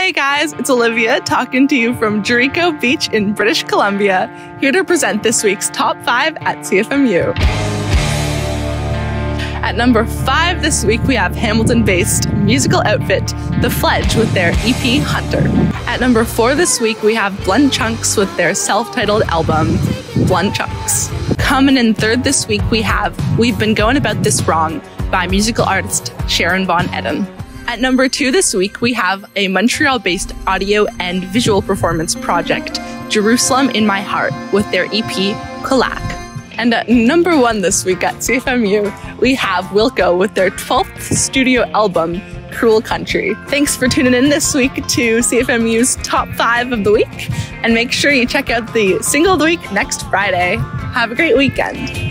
Hey guys, it's Olivia talking to you from Jericho Beach in British Columbia, here to present this week's top five at CFMU. At number five this week, we have Hamilton based musical outfit The Fledge with their EP Hunter. At number four this week, we have Blunt Chunks with their self titled album Blunt Chunks. Coming in third this week, we have We've Been Going About This Wrong by musical artist Sharon Van Etten. At number two this week, we have a Montreal based audio and visual performance project, Jerusalem in My Heart, with their EP Qalaq. And at number one this week at CFMU, we have Wilco with their 12th studio album, Cruel Country. Thanks for tuning in this week to CFMU's top five of the week. And make sure you check out the single of the week next Friday. Have a great weekend.